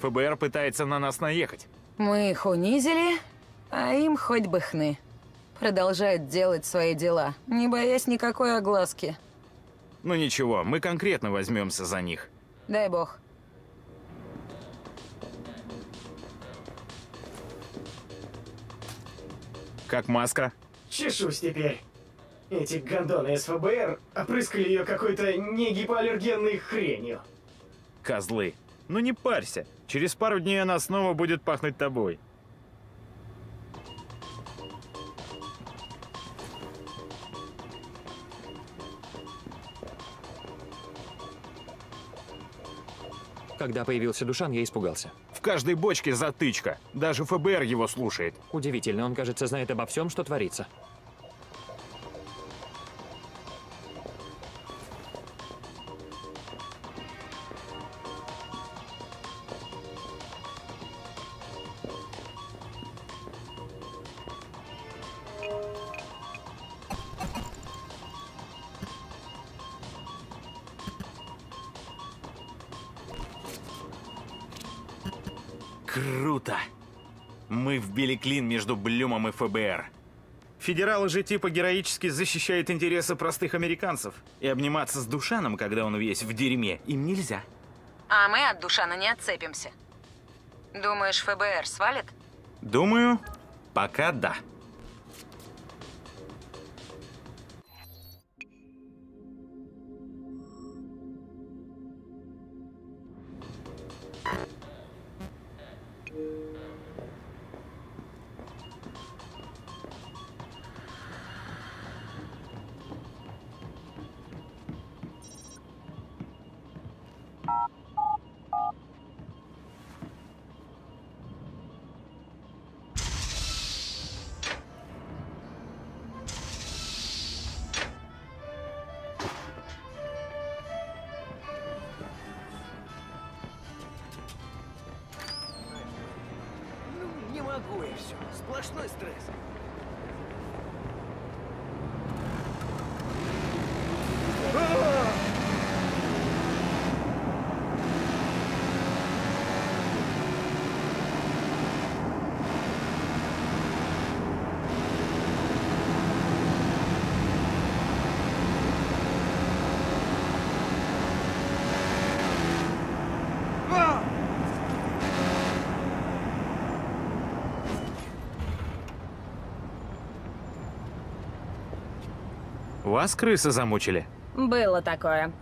ФБР пытается на нас наехать. Мы их унизили, а им хоть бы хны. Продолжают делать свои дела, не боясь никакой огласки. Ну ничего, мы конкретно возьмемся за них. Дай бог. Как маска? Чешусь теперь. Эти гондоны из ФБР опрыскали ее какой-то негипоаллергенной хренью. Козлы. Ну не парься. Через пару дней она снова будет пахнуть тобой. Когда появился Душан, я испугался. В каждой бочке затычка. Даже ФБР его слушает. Удивительно, он, кажется, знает обо всем, что творится. Клин между Блюмом и ФБР. Федералы же типа героически защищают интересы простых американцев. И обниматься с Душаном, когда он весь в дерьме, им нельзя. А мы от Душана не отцепимся. Думаешь, ФБР свалит? Думаю, пока да. Сплошной стресс. Вас крысы замучили? Было такое.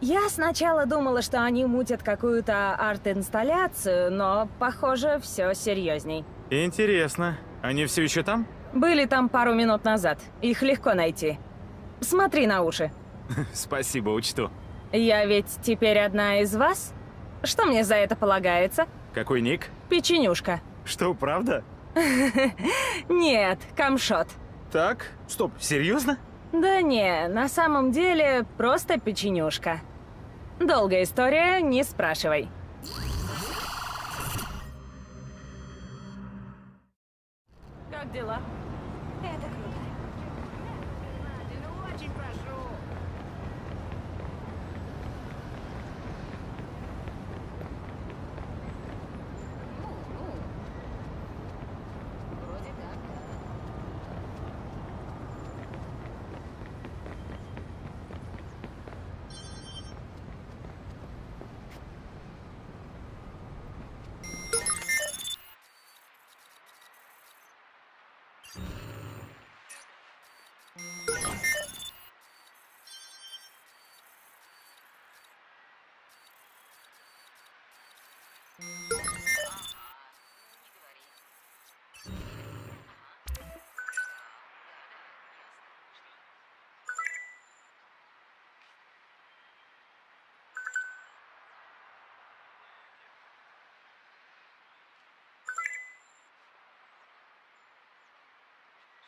Я сначала думала, что они мутят какую-то арт-инсталляцию, но, похоже, все серьезней. Интересно. Они все еще там? Были там пару минут назад. Их легко найти. Смотри на уши. Спасибо, учту. Я ведь теперь одна из вас? Что мне за это полагается? Какой ник? Печенюшка. Что, правда? Нет, камшот. Так, стоп, серьезно? Да не, на самом деле просто печенюшка. Долгая история, не спрашивай. Как дела?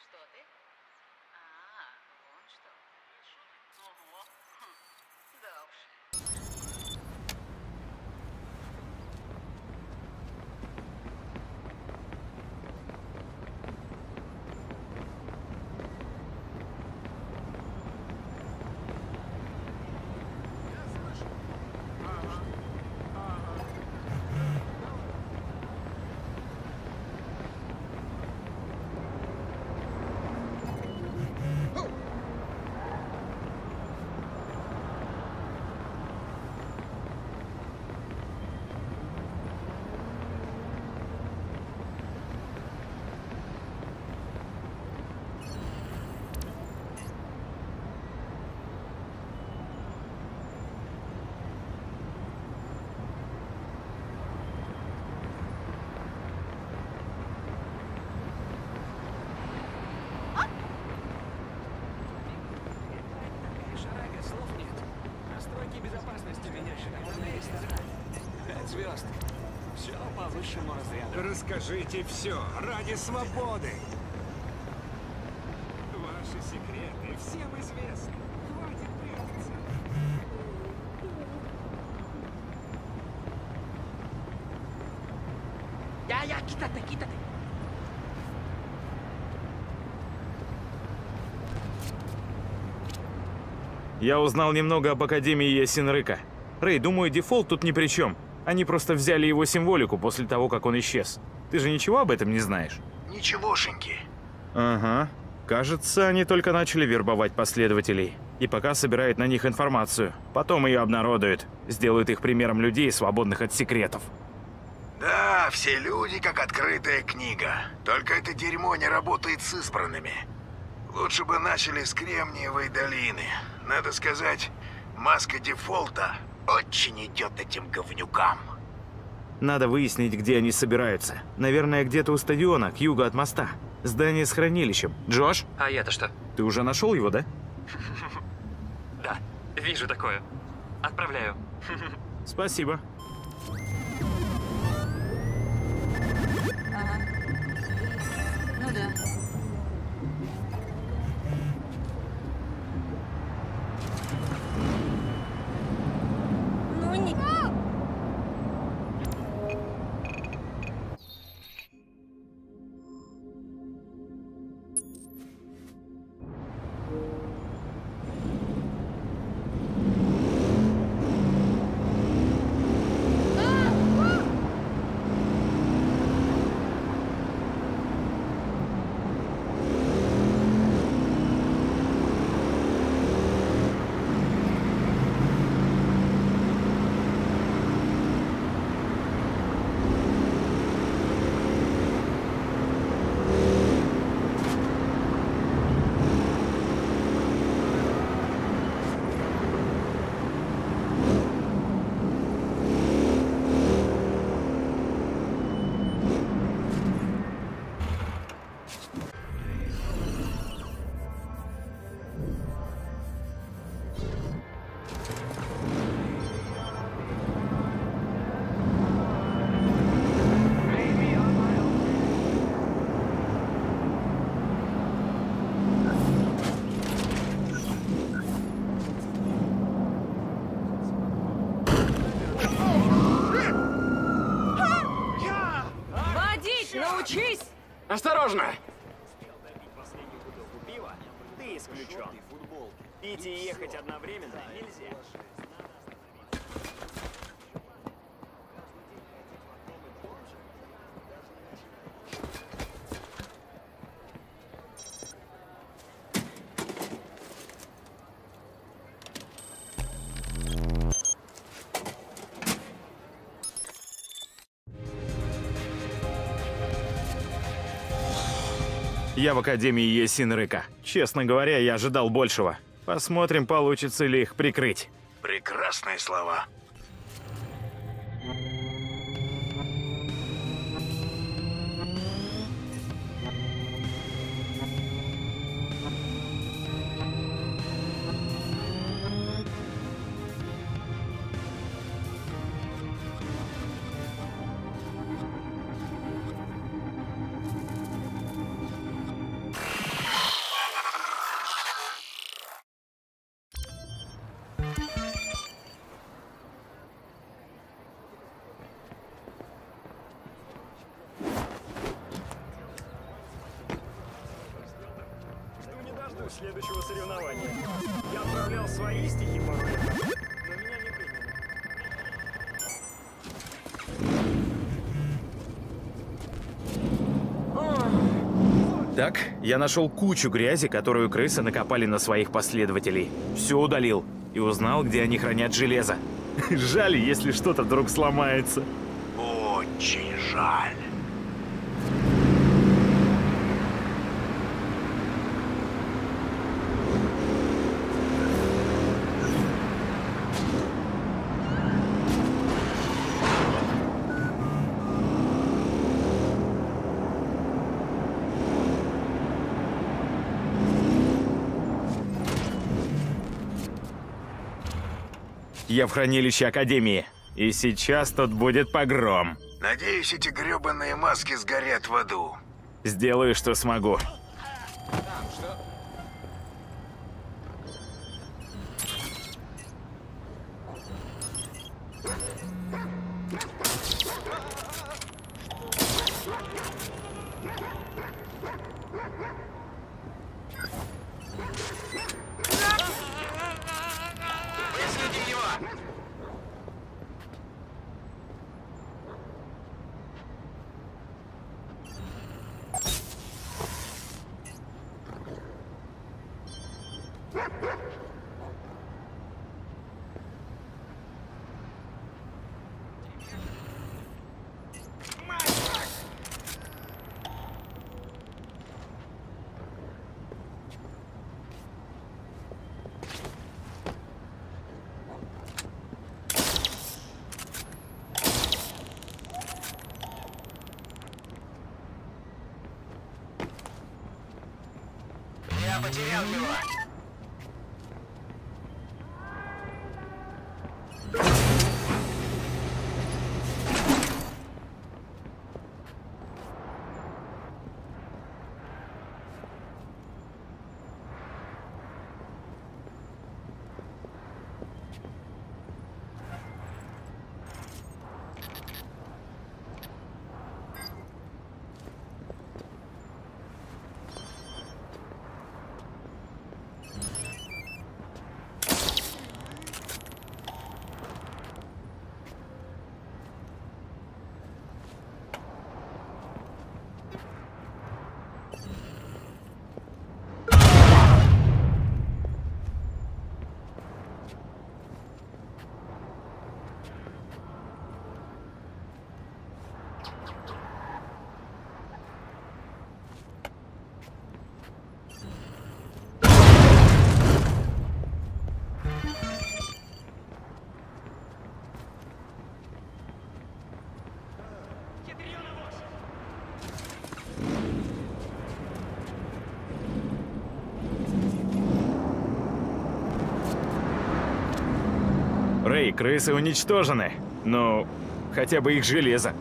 人はね Расскажите все ради свободы. Ваши секреты всем известны. Хватит прятаться. Я узнал немного об Академии Ясинрыка. Рэй, думаю, дефолт тут ни при чем. Они просто взяли его символику после того, как он исчез. Ты же ничего об этом не знаешь? Ничегошеньки. Ага. Кажется, они только начали вербовать последователей. И пока собирают на них информацию. Потом ее обнародуют. Сделают их примером людей, свободных от секретов. Да, все люди как открытая книга. Только это дерьмо не работает с избранными. Лучше бы начали с Кремниевой долины. Надо сказать, маска дефолта очень идет этим говнюкам. Надо выяснить, где они собираются. Наверное, где-то у стадиона, к югу от моста. Здание с хранилищем. Джош, А я-то что? ты уже нашел его, да? Да, вижу такое. Отправляю. Спасибо. Осторожно! Ты исключен. Пить и ехать одновременно нельзя. Я в Академии Есинрыка. Честно говоря, я ожидал большего. Посмотрим, получится ли их прикрыть. Прекрасные слова. Я нашел кучу грязи, которую крысы накопали на своих последователей. Все удалил и узнал, где они хранят железо. Жаль, если что-то вдруг сломается. Очень жаль. Я в хранилище Академии. И сейчас тут будет погром. Надеюсь, эти гребаные маски сгорят в аду. Сделаю, что смогу. Крысы уничтожены. Ну, хотя бы их железо.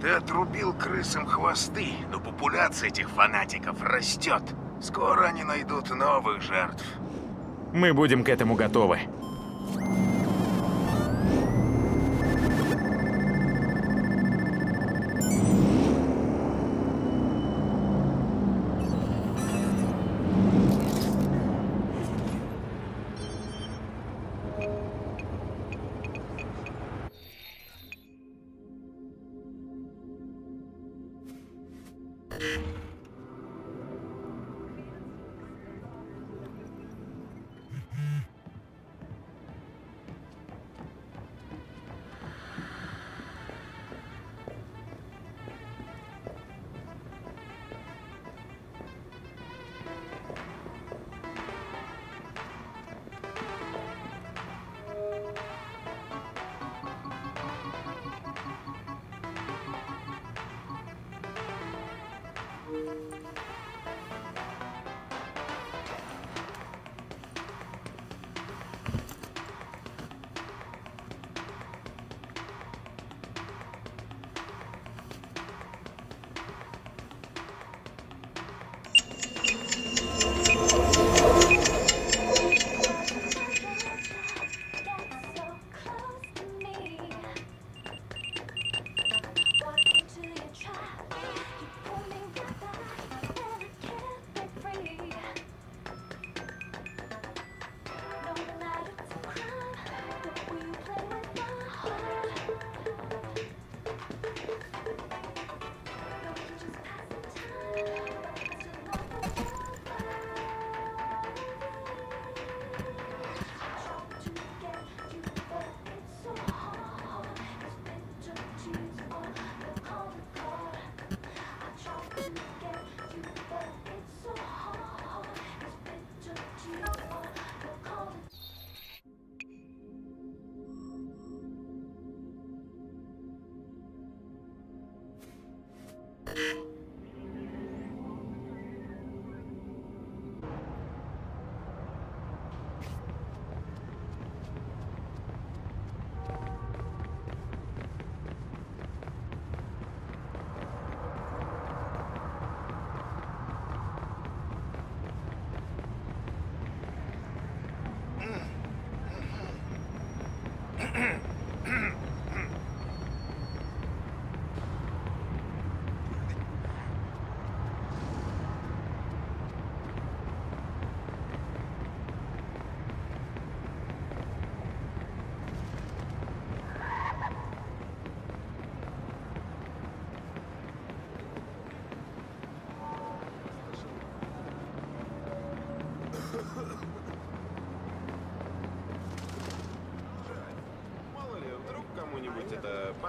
Ты отрубил крысам хвосты, но популяция этих фанатиков растет. Скоро они найдут новых жертв. Мы будем к этому готовы.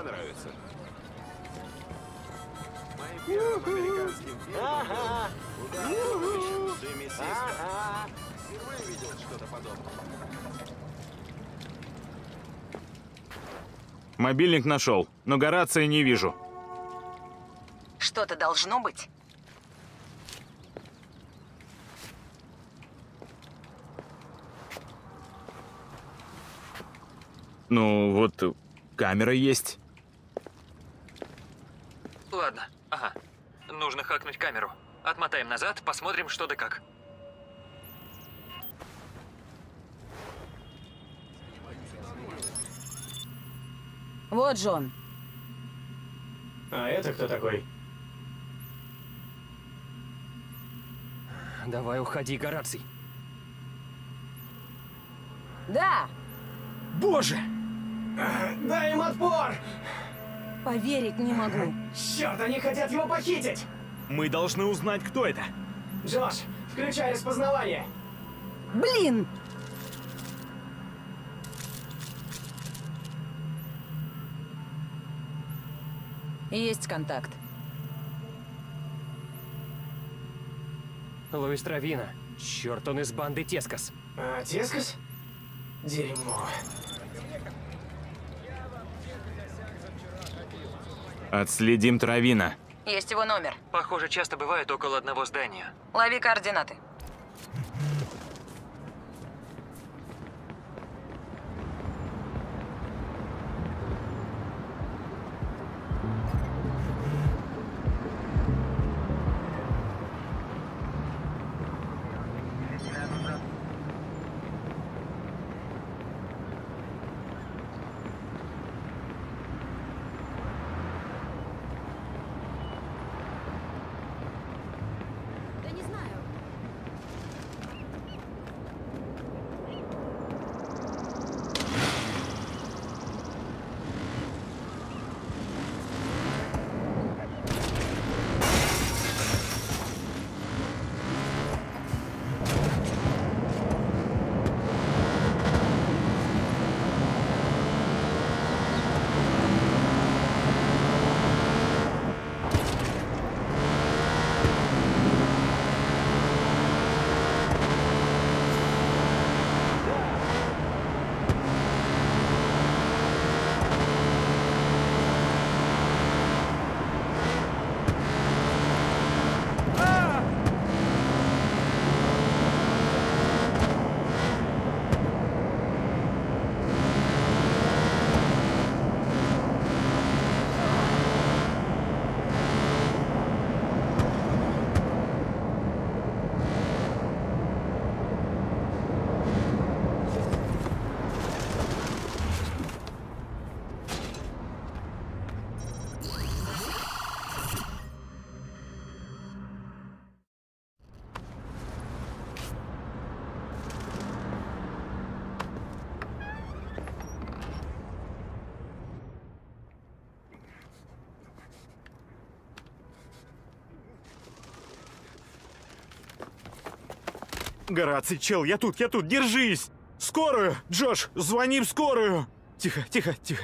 Понравится. Моим первым американским фильмом был «Удар прозвищем Джимми Сиска». Впервые видел что-то подобное. Мобильник нашел, но Горация не вижу. Что-то должно быть. Ну, вот э, камера есть. Ладно, ага. Нужно хакнуть камеру. Отмотаем назад, посмотрим, что да как. Вот Джон. А это кто такой? Давай уходи, Гораций. Да, Боже! Дай им отпор! поверить не могу. Черт, они хотят его похитить! Мы должны узнать, кто это. Джош, включай распознавание! Блин! Есть контакт. Луис Травина. Черт, он из банды Тескас. А, Тескас? Дерьмо. Отследим Травина. Есть его номер. Похоже, часто бывает около одного здания. Лови координаты. Гораций, чел, я тут, я тут, держись! Скорую! Джош, звони в скорую! Тихо, тихо, тихо.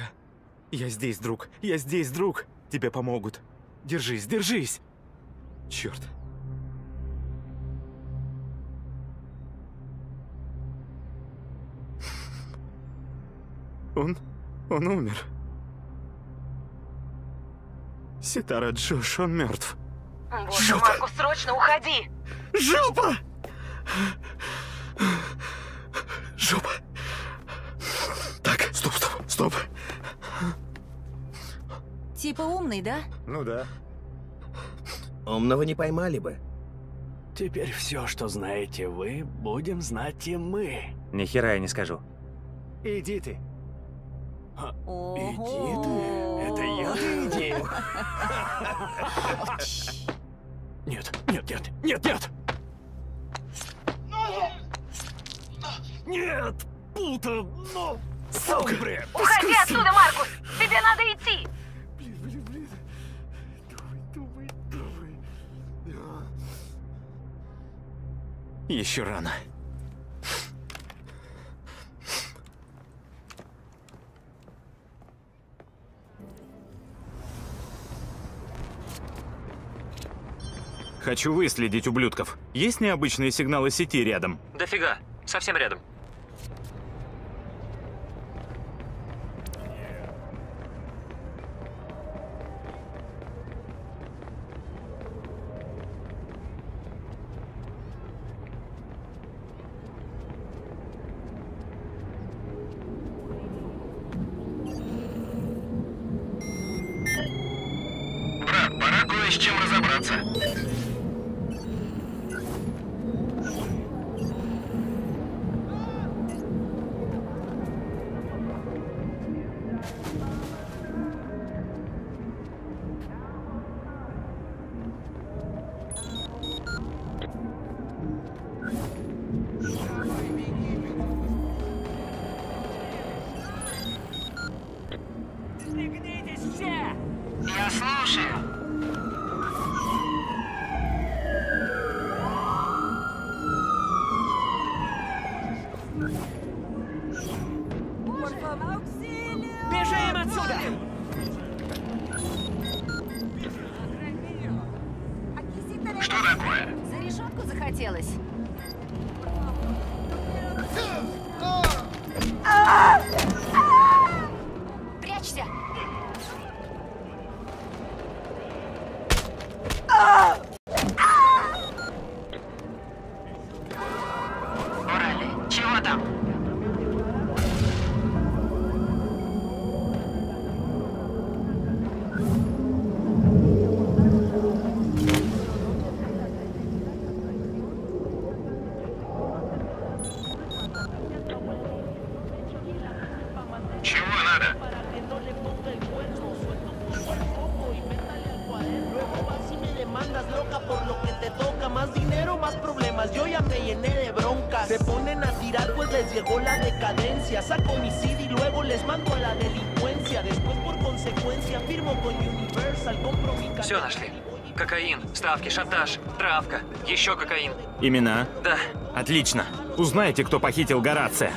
Я здесь, друг, я здесь, друг. Тебе помогут. Держись, держись! Черт. Он... он умер. Ситара Джош, он мертв. Боже, Маркус, срочно уходи! Жопа! Жопа. Так, стоп, стоп, стоп. Типа умный, да? Ну да. Умного не поймали бы. Теперь все, что знаете вы, будем знать и мы. Ни хера я не скажу. Иди ты. Иди ты. Это я идею. Нет, нет, нет, нет, нет. Нет, пута, но... Сука! Бред. Уходи отсюда, Маркус! Тебе надо идти! Блин, блин, блин. Думай, думай, думай. Еще рано. Хочу выследить ублюдков. Есть необычные сигналы сети рядом? Дофига. Совсем рядом. С чем разобраться. Demandas loca por lo que te toca Más dinero, más problemas, yo ya me llené de broncas Se ponen a tirar pues les llegó la decadencia Saco mi CD y luego les mando a la delincuencia Después por consecuencia firmo con Universal Compro mi Все нашли. Кокаин, ставки, шантаж, травка, еще кокаин. Имена? Да. Отлично. Узнайте, кто похитил Горация.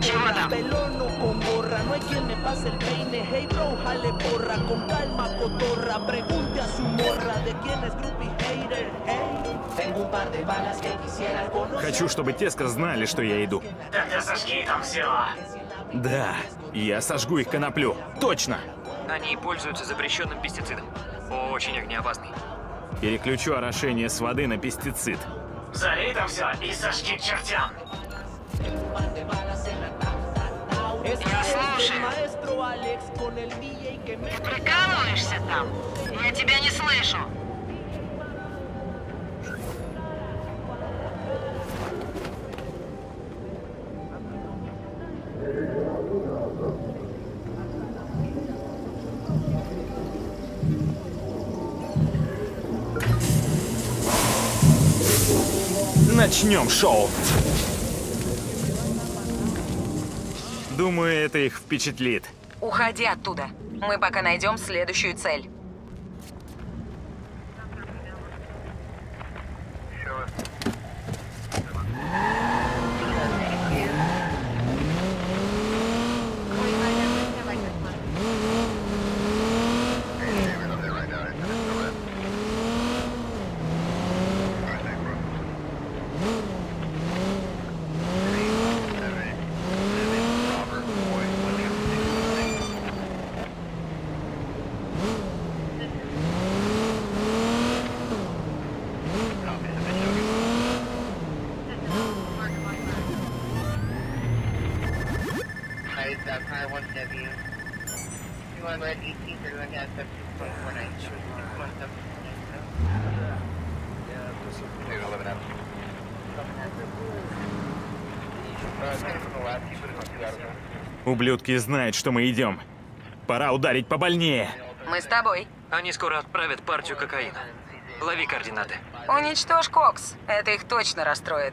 Чего там? Pase el peine Hey bro, jale porra, con calma cotorra Pregunte a su morra de quién es groupie hater Hey, tengo un par de balas que quisiera conocer Хочу, чтобы Теска знали, что я иду. Тогда сожги там все. Да, я сожгу их коноплю. Точно. Они пользуются запрещенным пестицидом. Очень огнеопасный. Переключу орошение с воды на пестицид. Залей там все и сожги к чертям. Я слушаю. Me Прикалываешься там? Я тебя не слышу. Начнем шоу. Думаю, это их впечатлит. Уходи оттуда. Мы пока найдем следующую цель. Ублюдки знают, что мы идем. Пора ударить побольнее. Мы с тобой. Они скоро отправят партию кокаина. Лови координаты. Уничтожь Кокс. Это их точно расстроит.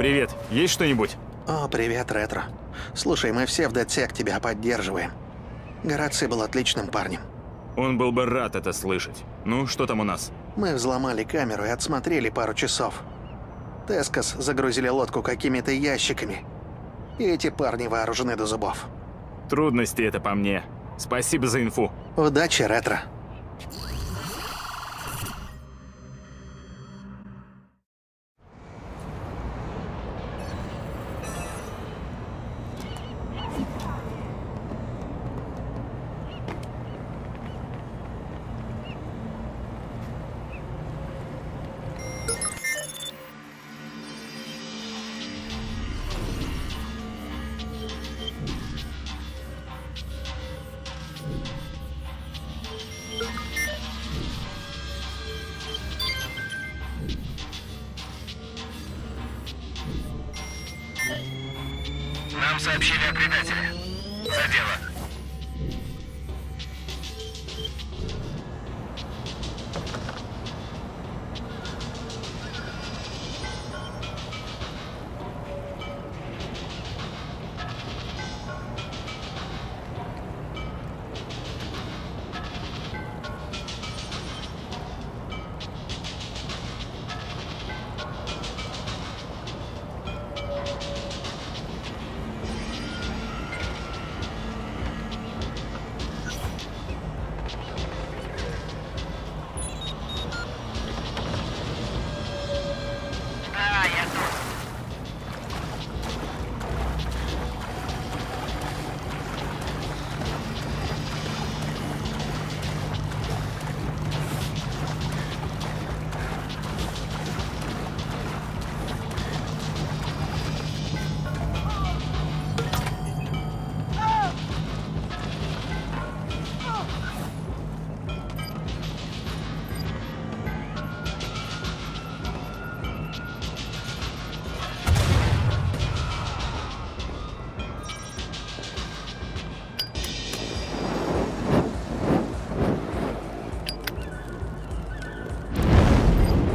Привет, есть что-нибудь? О, привет, Ретро. Слушай, мы все в ДЦЕК тебя поддерживаем. Гораций был отличным парнем. Он был бы рад это слышать. Ну, что там у нас? Мы взломали камеру и отсмотрели пару часов. Тескос загрузили лодку какими-то ящиками. И эти парни вооружены до зубов. Трудности это по мне. Спасибо за инфу. Удачи, Ретро.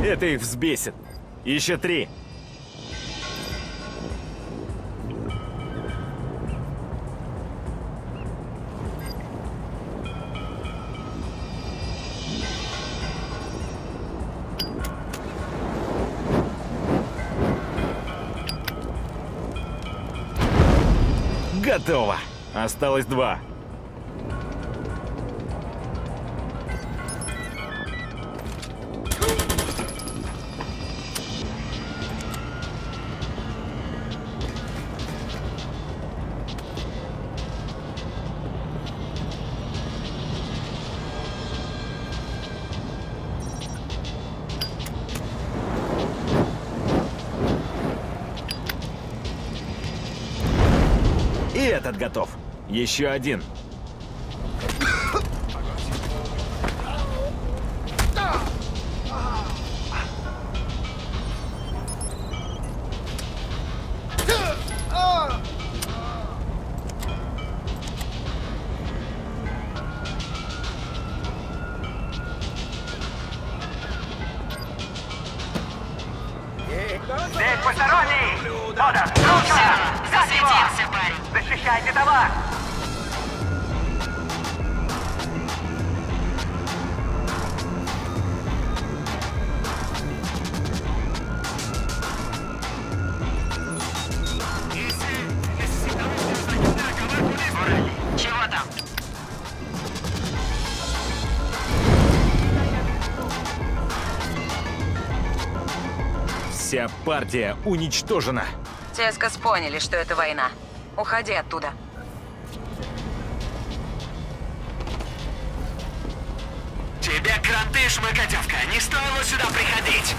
Это их взбесит. Еще три. Готово. Осталось два. Еще один. Партия уничтожена. Тескос поняли, что это война. Уходи оттуда. Тебе кранты, шмыкотевка! Не стоило сюда приходить!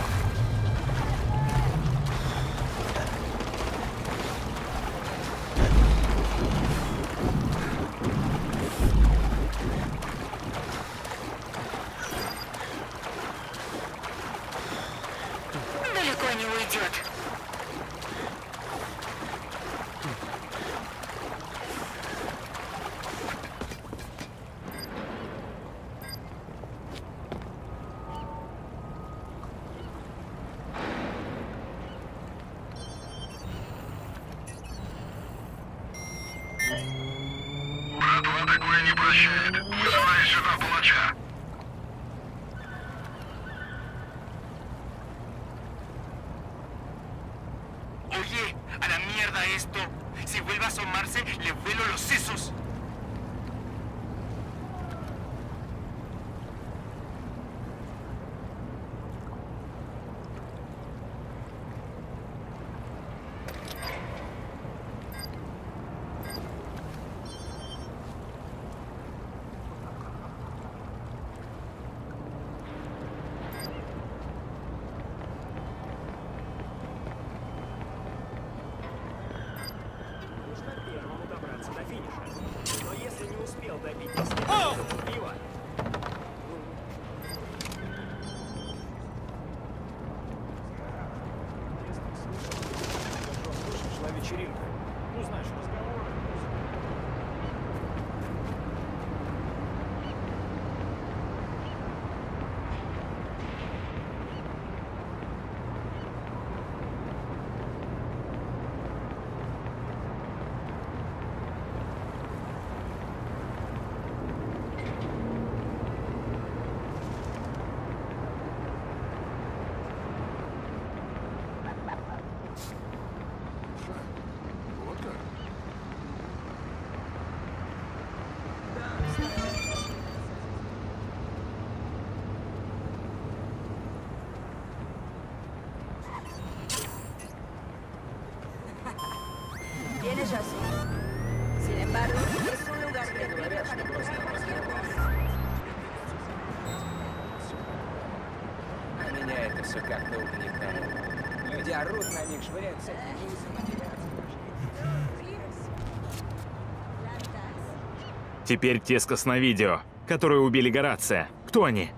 Теперь Тескос на видео, которые убили Горация. Кто они?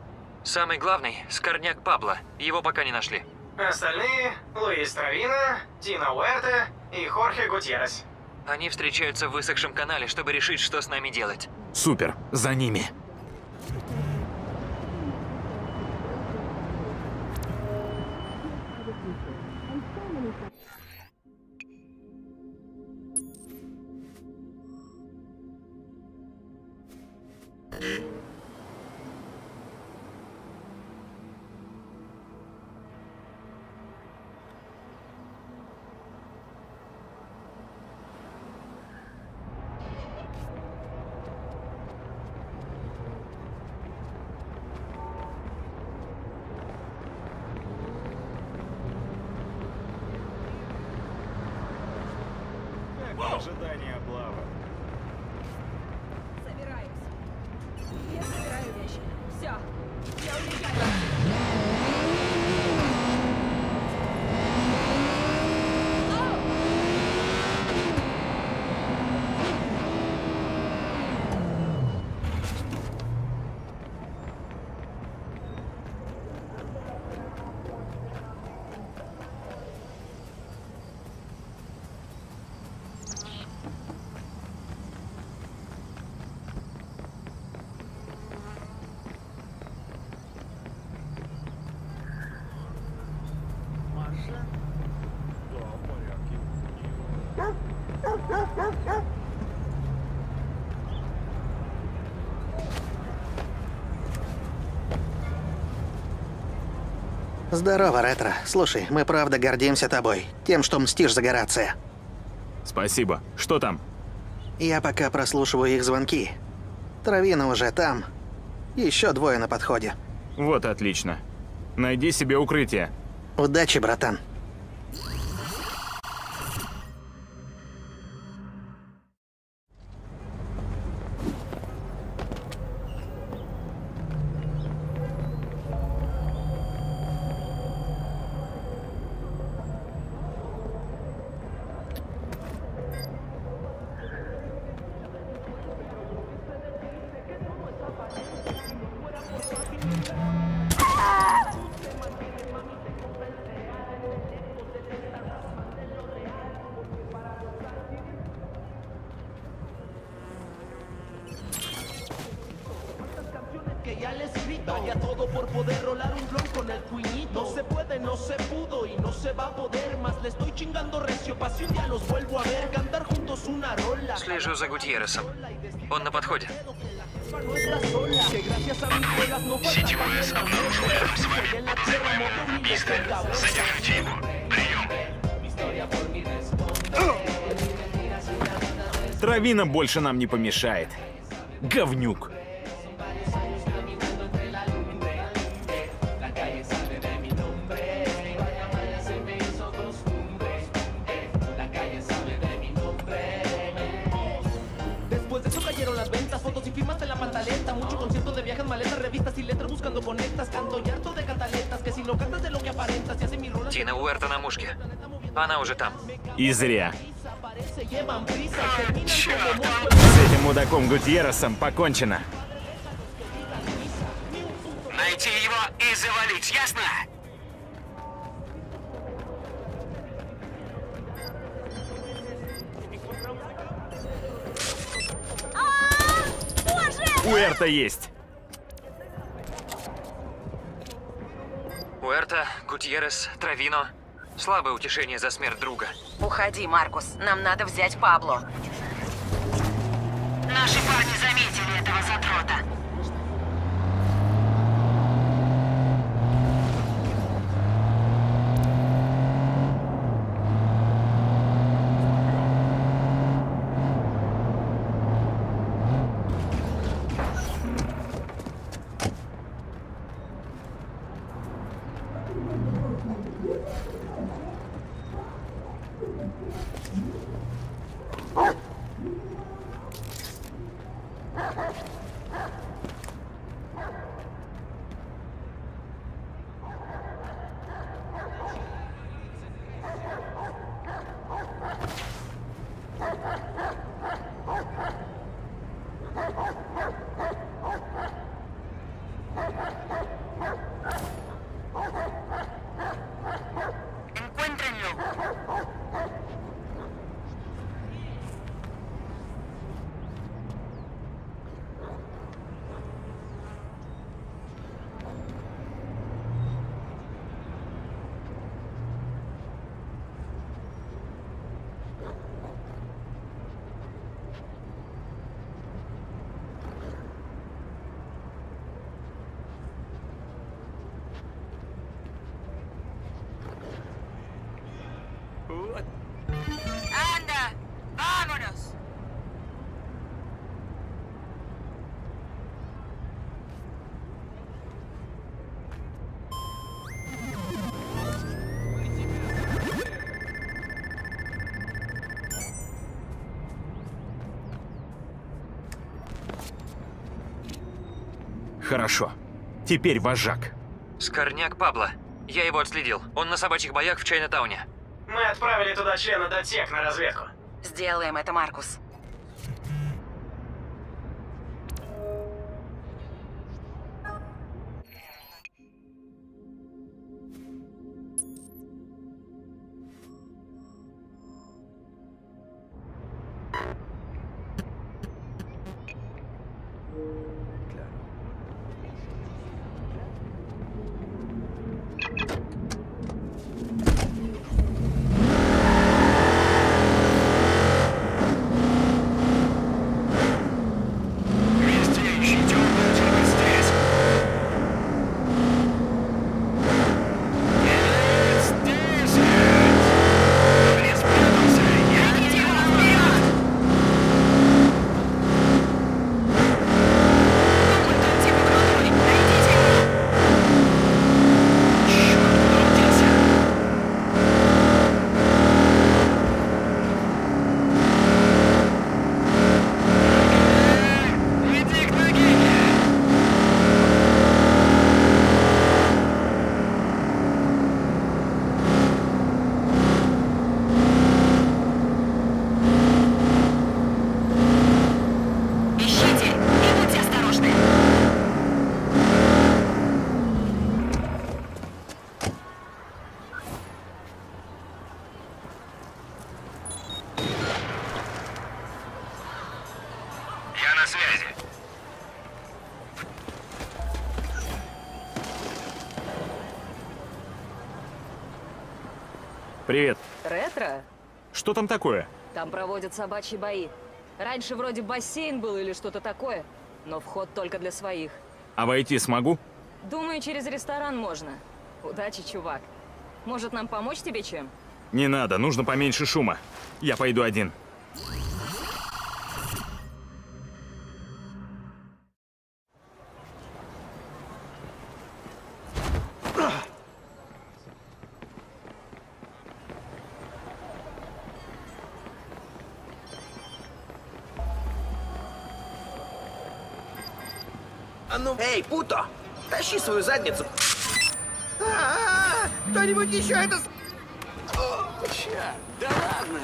Самый главный — Скорняк Пабло. Его пока не нашли. Остальные — Луис Травина, Тина Уэрте и Хорхе Гутьеррес. Они встречаются в высохшем канале, чтобы решить, что с нами делать. Супер, за ними. Здорово, Ретро. Слушай, мы правда гордимся тобой. Тем, что мстишь за Горация. Спасибо. Что там? Я пока прослушиваю их звонки. Травина уже там. Еще двое на подходе. Вот отлично. Найди себе укрытие. Удачи, братан. Aparentas, y hace mi rola Тина Уэрта на мушке. Она уже там. И зря. С этим мудаком Гутьерресом покончено. Найти его и завалить, ясно? Уэрта есть. Уэрта, Гутьеррес, Травино. Слабое утешение за смерть друга. Уходи, Маркус. Нам надо взять Пабло. Наши парни заметили этого задрота. Хорошо. Теперь вожак. Скорняк Пабло. Я его отследил. Он на собачьих боях в Чайна-тауне. Мы отправили туда члена Дотек на разведку. Сделаем это, Маркус. Что там такое? Там проводят собачьи бои. Раньше вроде бассейн был или что-то такое, но вход только для своих. А войти смогу? Думаю, через ресторан можно. Удачи, чувак. Может, нам помочь тебе чем? Не надо, нужно поменьше шума. Я пойду один. А ну, эй, Путо, тащи свою задницу. А-а-а! Кто-нибудь еще это... О, да ладно.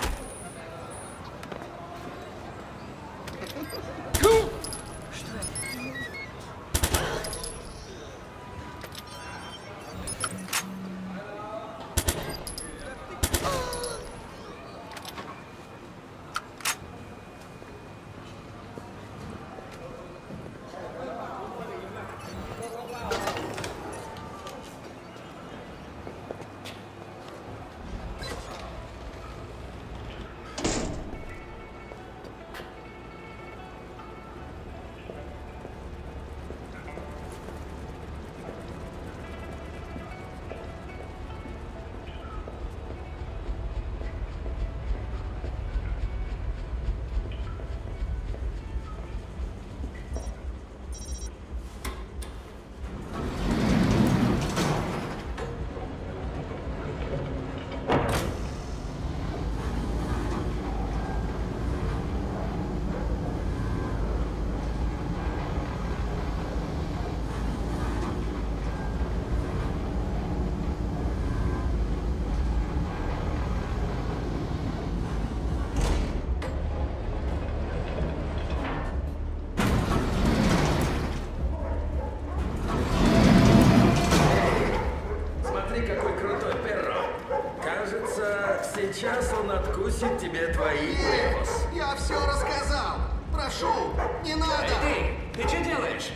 Откусит тебе твои препус. Я все рассказал. Прошу, не надо. Эй, ты, ты что делаешь?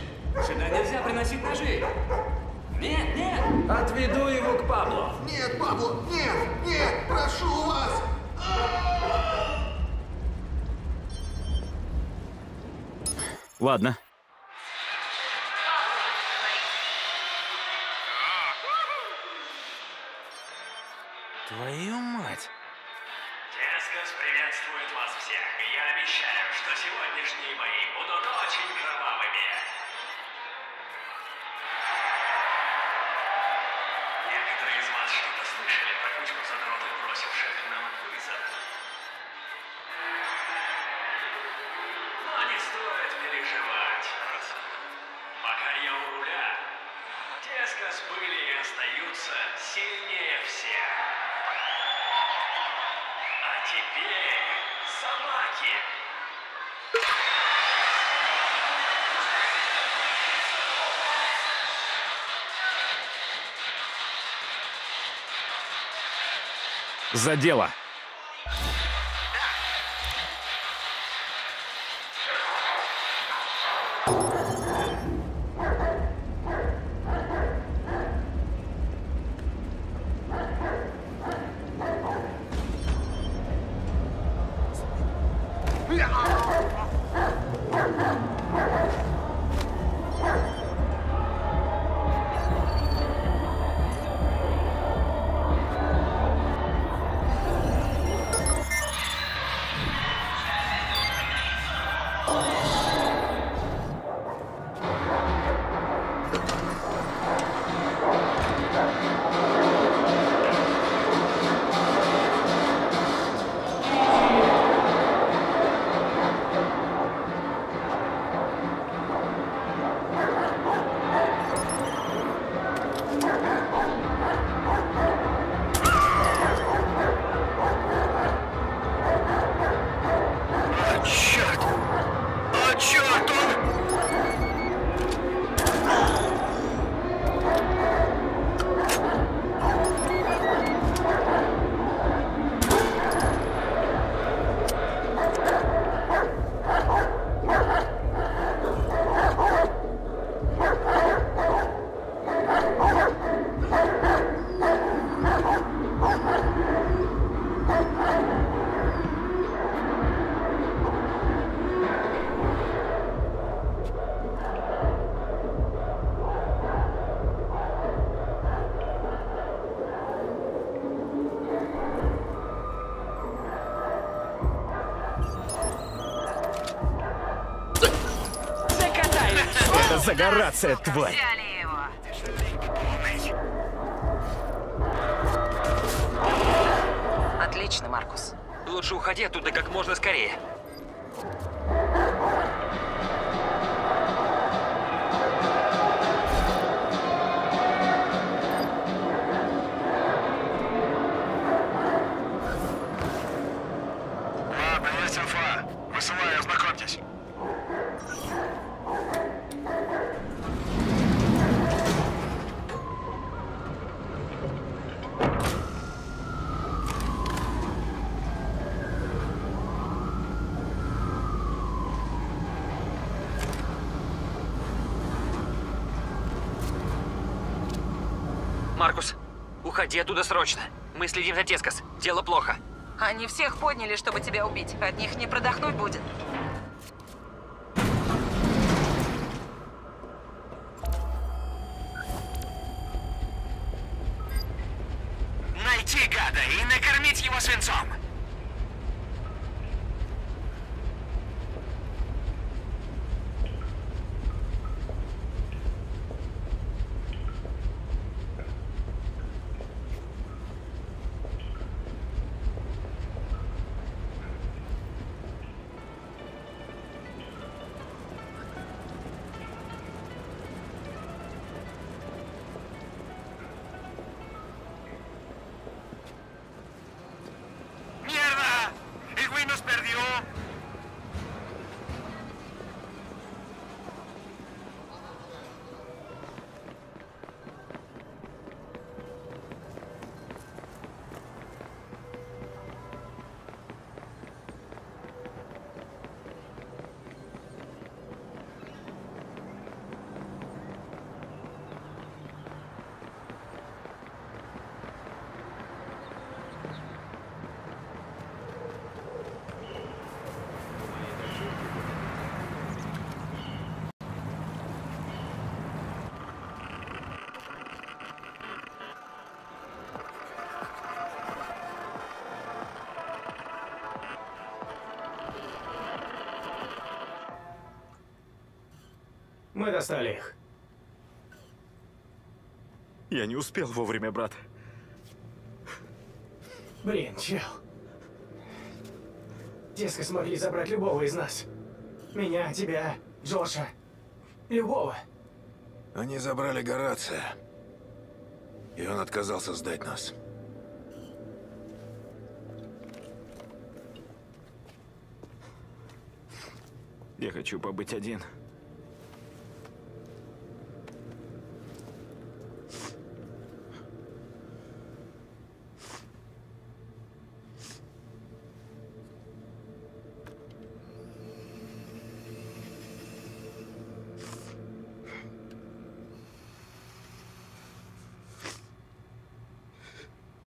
Сюда нельзя приносить ножи. Нет, нет. Отведу его к Пабло. Нет, Пабло, нет, нет, прошу вас. Ладно. Приветствует вас всех, я обещаю, что сегодняшние бои будут очень кровавыми. задело. Yeah. За горация, тварь? Взяли его. Отлично, Маркус. Лучше уходи оттуда как можно скорее. Уходи оттуда срочно. Мы следим за Тескос. Дело плохо. Они всех подняли, чтобы тебя убить. От них не продохнуть будет. Мы достали их. Я не успел вовремя, брат. Блин, чел. Теска смогли забрать любого из нас. Меня, тебя, Джоша. Любого. Они забрали Горация. И он отказался сдать нас. Я хочу побыть один.